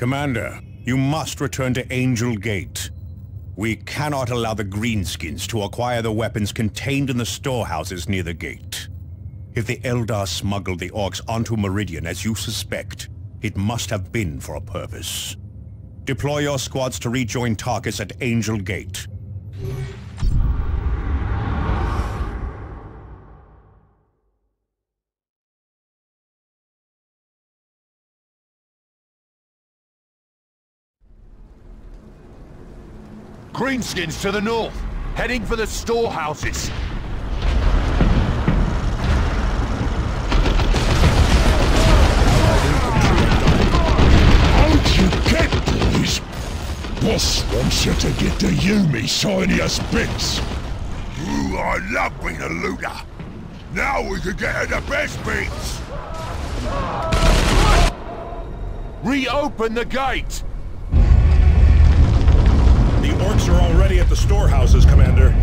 Commander, you must return to Angel Gate. We cannot allow the Greenskins to acquire the weapons contained in the storehouses near the gate. If the Eldar smuggled the Orcs onto Meridian as you suspect, it must have been for a purpose. Deploy your squads to rejoin Tarkus at Angel Gate. Greenskins to the north, heading for the storehouses. How'd you get these? Boss wants you to get you, me shiniest bits. Ooh, I love being a looter. Now we can get at the best bits. Reopen the gate! The Orcs are already at the storehouses, Commander.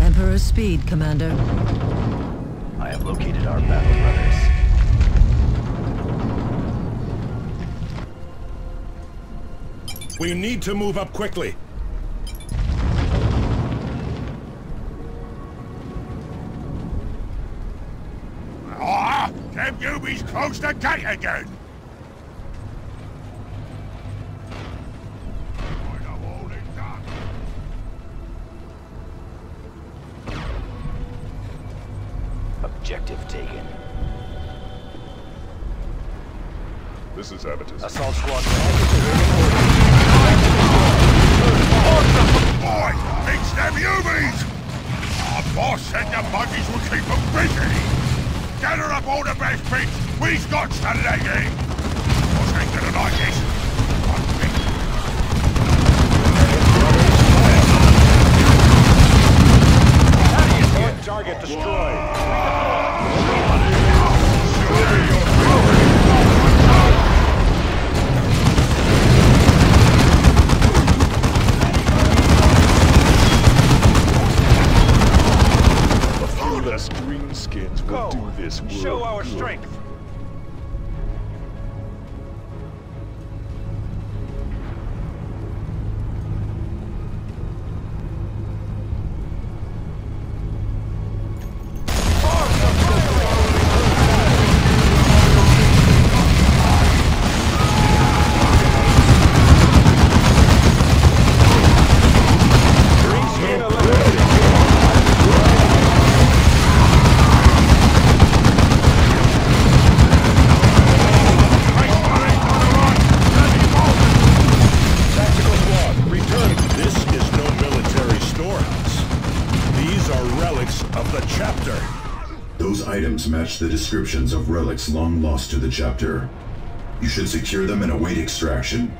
Emperor's speed, Commander. I have located our battle brothers. We need to move up quickly. Them Yubi's closed the gate again. I know all it's done. Objective taken. This is Avitus. Assault squad. Boy, it's them Yubi's! Our boss said the buggies will keep them busy. Gather up all the best bits. We've got to in. Boss ain't gonna like this. Target destroyed. Those items match the descriptions of relics long lost to the chapter. You should secure them and await extraction.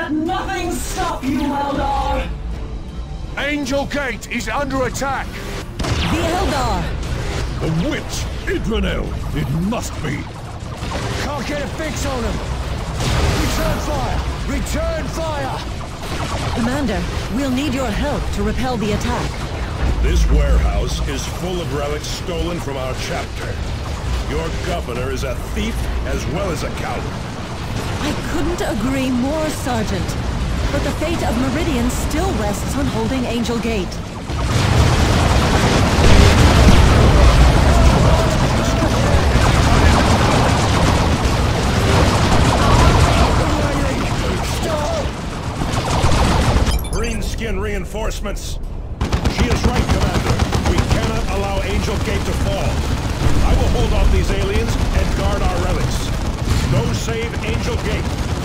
Let nothing stop you, Eldar! Angel Gate is under attack! The Eldar! A witch! Idranel! It must be! Can't get a fix on him! Return fire! Return fire! Commander, we'll need your help to repel the attack. This warehouse is full of relics stolen from our chapter. Your governor is a thief as well as a coward. I couldn't agree more, Sergeant. But the fate of Meridian still rests on holding Angel Gate. Reinforcements. She is right, Commander. We cannot allow Angel Gate to fall. I will hold off these aliens and guard our relics. Go save Angel Gate.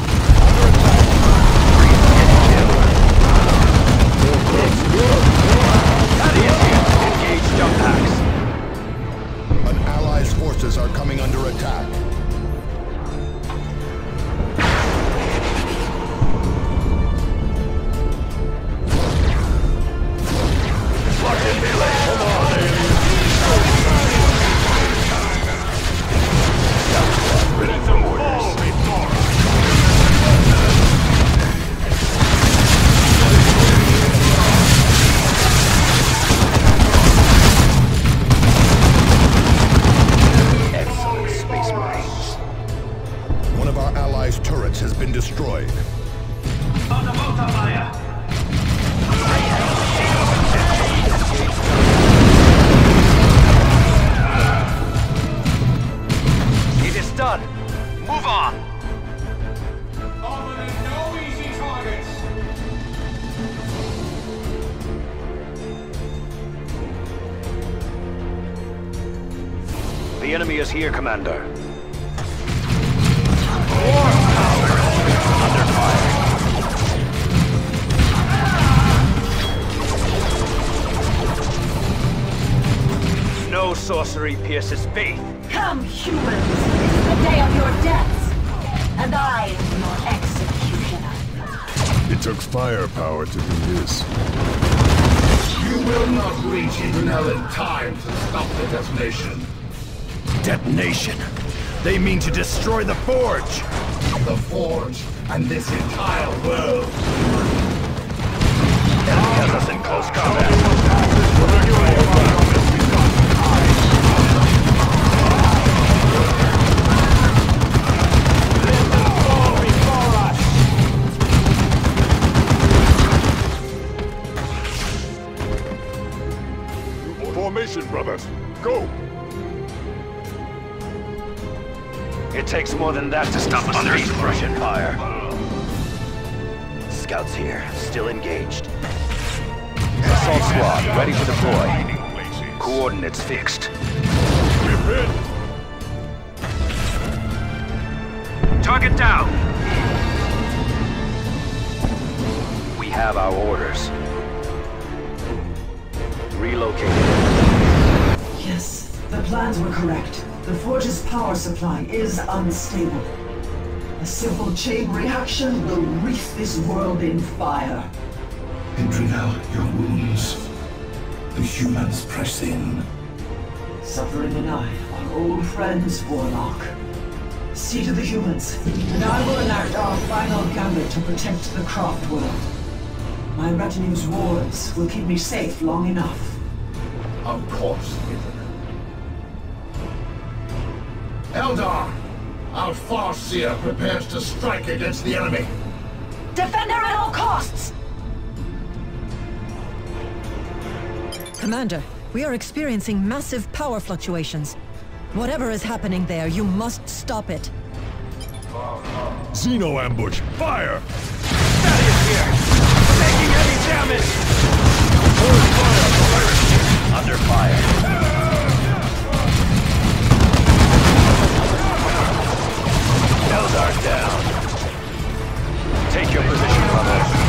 The enemy is here, Commander. No sorcery pierces faith. Come, humans! This is the day of your deaths! And I am your executioner. It took firepower to do this. You will not reach Intel in time to stop the detonation. Detonation. They mean to destroy the Forge. The Forge and this entire world. Enemy has us in close combat. Formation, brothers. Go! It takes more than that to stop a space Rush Empire. Scouts here, still engaged. Assault squad, ready to deploy. Coordinates fixed. Target down! We have our orders. Relocated. Yes, the plans were correct. The Forge's power supply is unstable. A simple chain reaction will wreath this world in fire. Adrena, your wounds. The humans press in. Suffering and I, are old friends, Warlock. See to the humans, and I will enact our final gambit to protect the craft world. My retinue's wards will keep me safe long enough. Of course, Ethan. Eldar! Our Farseer prepares to strike against the enemy. Defend her at all costs! Commander, we are experiencing massive power fluctuations. Whatever is happening there, you must stop it. Xeno ambush! Fire! Thaddeus here! Taking heavy damage! Hold fire, Under fire! Those are down. Take your position, brother.